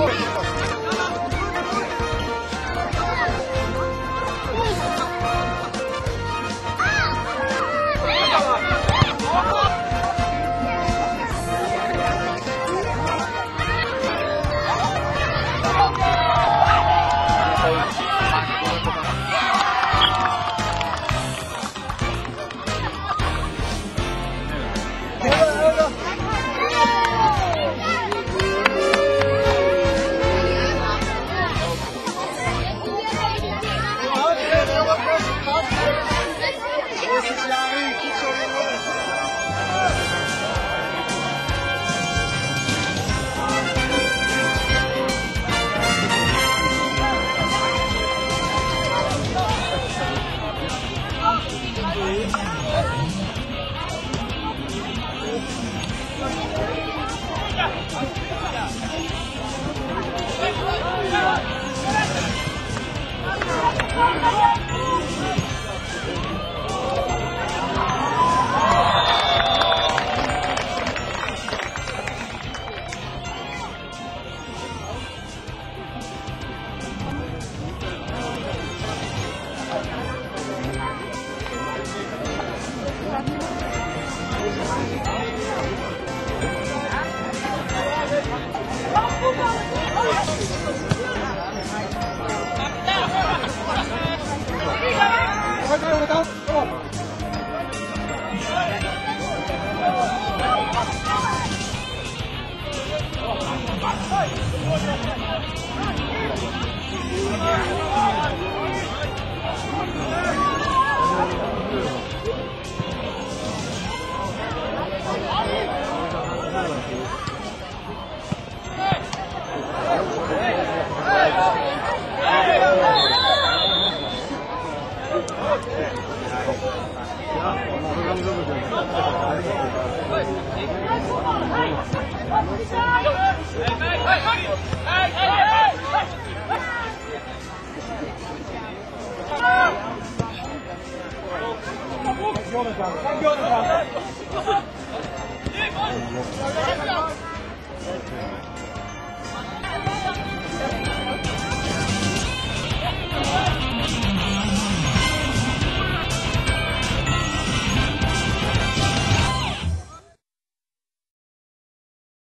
Oh, Jonathan.